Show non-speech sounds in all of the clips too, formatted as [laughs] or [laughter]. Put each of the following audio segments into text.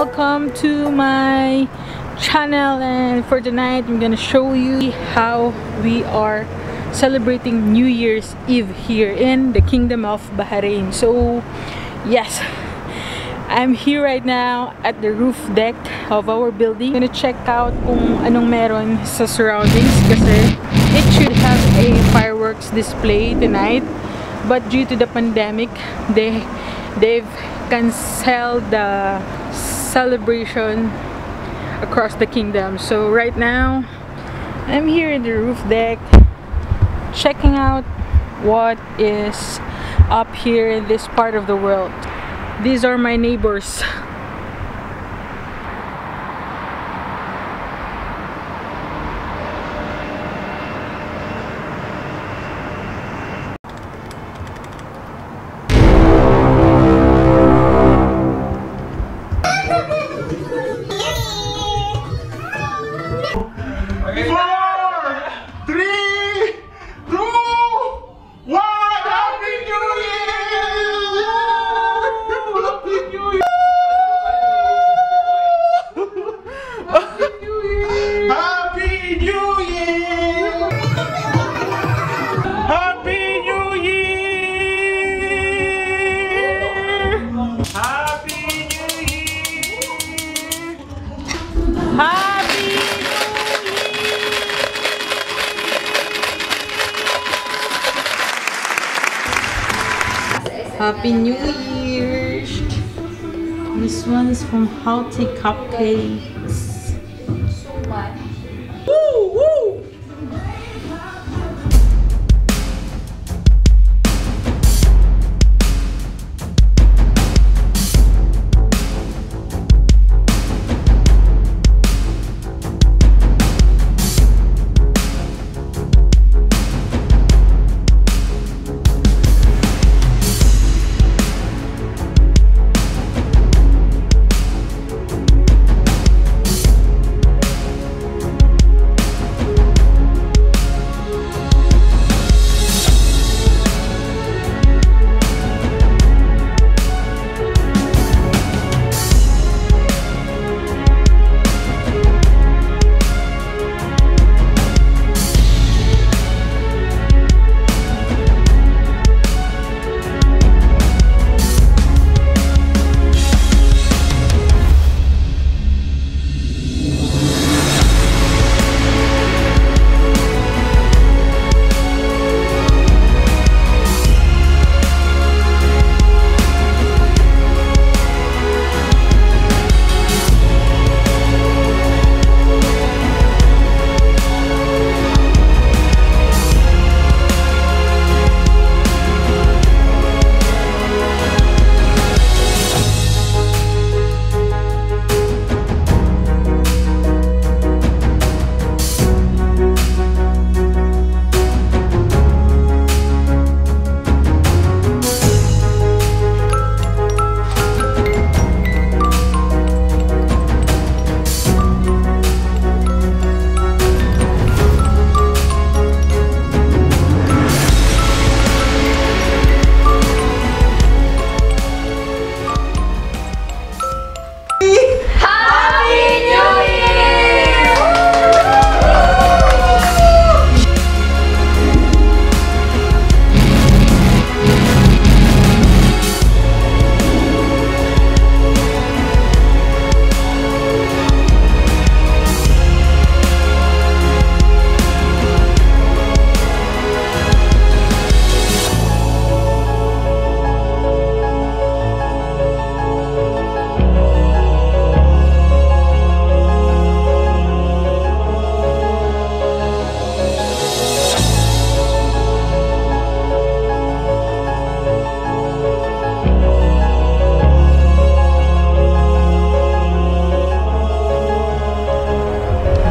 welcome to my channel and for tonight I'm gonna show you how we are celebrating New Year's Eve here in the Kingdom of Bahrain so yes I'm here right now at the roof deck of our building. I'm gonna check out kung anong meron sa surroundings kasi it should have a fireworks display tonight but due to the pandemic they they've canceled the celebration across the kingdom. So right now I'm here in the roof deck checking out what is up here in this part of the world. These are my neighbors [laughs] Happy New Year! Happy New Year! This one is from Healthy Cupcakes.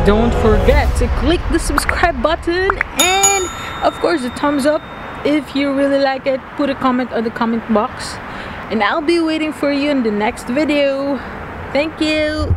Don't forget to click the subscribe button and of course the thumbs up if you really like it. Put a comment on the comment box and I'll be waiting for you in the next video. Thank you.